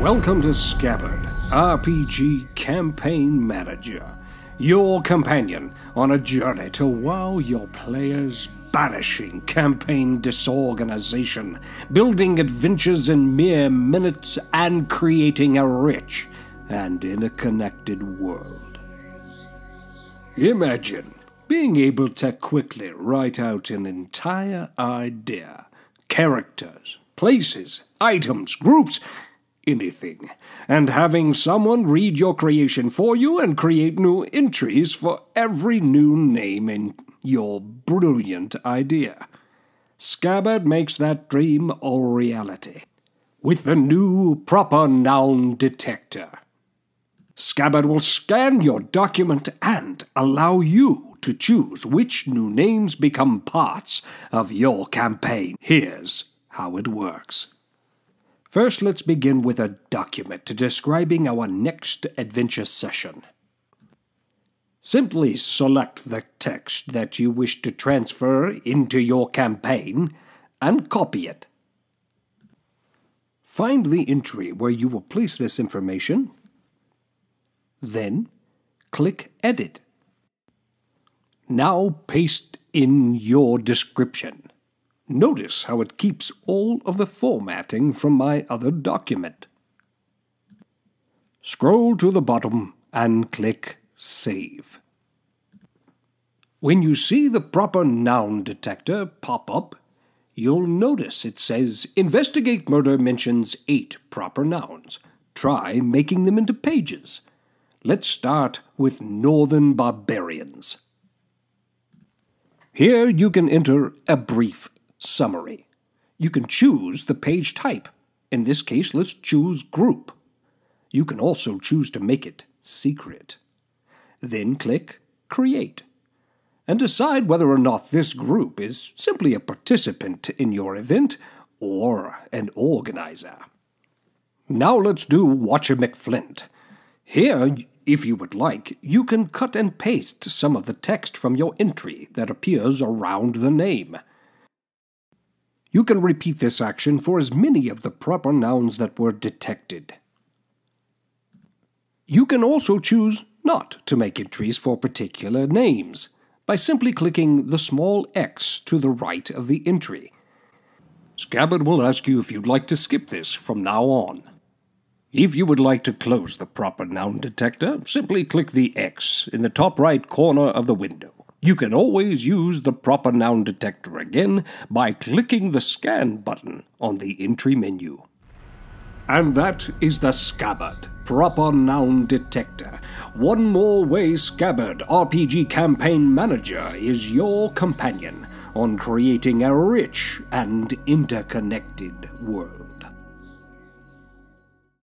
Welcome to Scabard, RPG Campaign Manager, your companion on a journey to wow your players, banishing campaign disorganization, building adventures in mere minutes, and creating a rich and interconnected world. Imagine being able to quickly write out an entire idea, characters, places, items, groups, anything, and having someone read your creation for you and create new entries for every new name in your brilliant idea. Scabard makes that dream a reality with the new proper noun detector. Scabard will scan your document and allow you to choose which new names become parts of your campaign. Here's how it works. First, let's begin with a document describing our next adventure session. Simply select the text that you wish to transfer into your campaign and copy it. Find the entry where you will place this information. Then, click Edit. Now paste in your description. Notice how it keeps all of the formatting from my other document. Scroll to the bottom and click Save. When you see the proper noun detector pop up, you'll notice it says Investigate Murder mentions eight proper nouns. Try making them into pages. Let's start with Northern Barbarians. Here you can enter a brief summary. You can choose the page type. In this case, let's choose Group. You can also choose to make it secret. Then click Create and decide whether or not this group is simply a participant in your event or an organizer. Now let's do Watcher McFlint. Here, if you would like, you can cut and paste some of the text from your entry that appears around the name. You can repeat this action for as many of the proper nouns that were detected. You can also choose not to make entries for particular names by simply clicking the small X to the right of the entry. Scabard will ask you if you'd like to skip this from now on. If you would like to close the proper noun detector, simply click the X in the top right corner of the window. You can always use the proper noun detector again by clicking the Scan button on the entry menu. And that is the Scabard, proper noun detector. One more way Scabard RPG Campaign Manager is your companion on creating a rich and interconnected world.